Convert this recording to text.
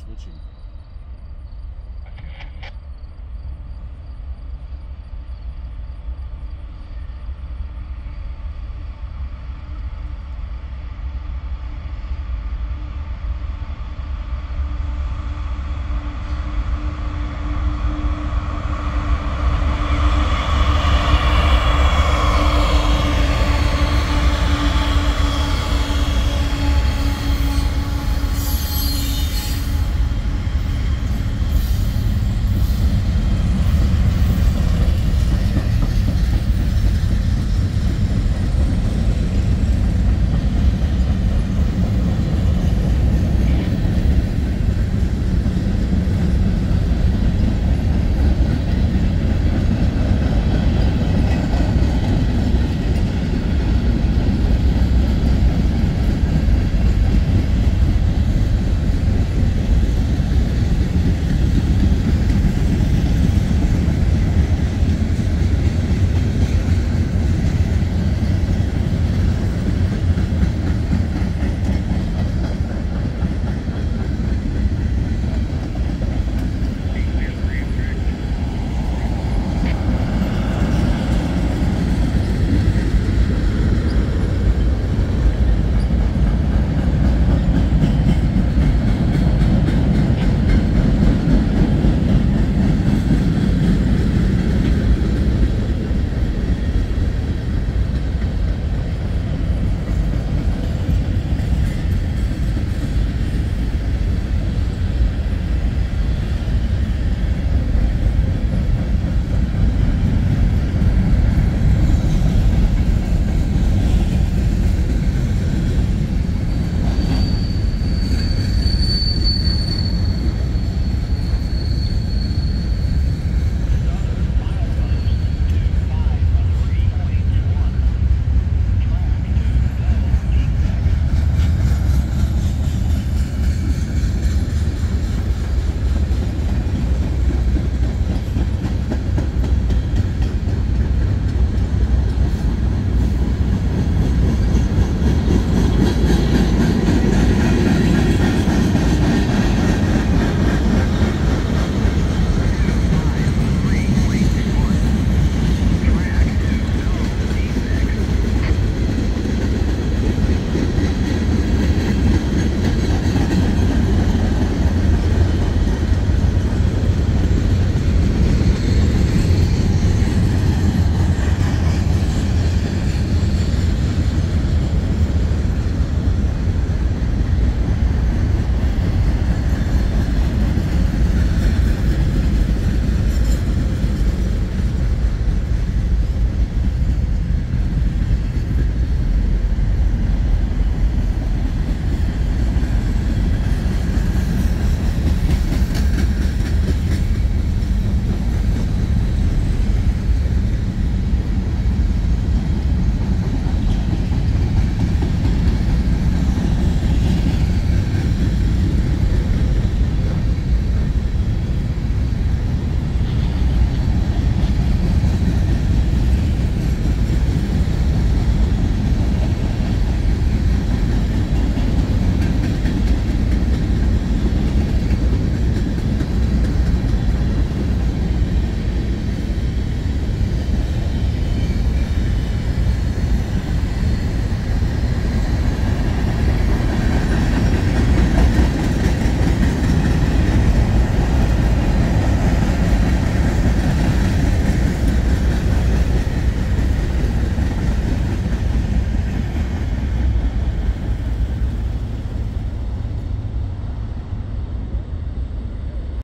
出去